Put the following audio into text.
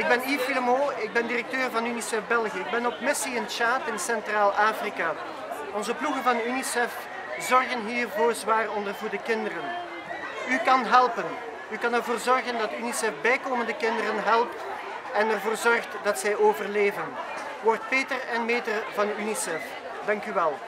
Ik ben Yves Filemo, ik ben directeur van UNICEF België. Ik ben op missie in Tjaad in Centraal-Afrika. Onze ploegen van UNICEF zorgen hier voor zwaar ondervoede kinderen. U kan helpen. U kan ervoor zorgen dat UNICEF bijkomende kinderen helpt en ervoor zorgt dat zij overleven. Word Peter en meter van UNICEF. Dank u wel.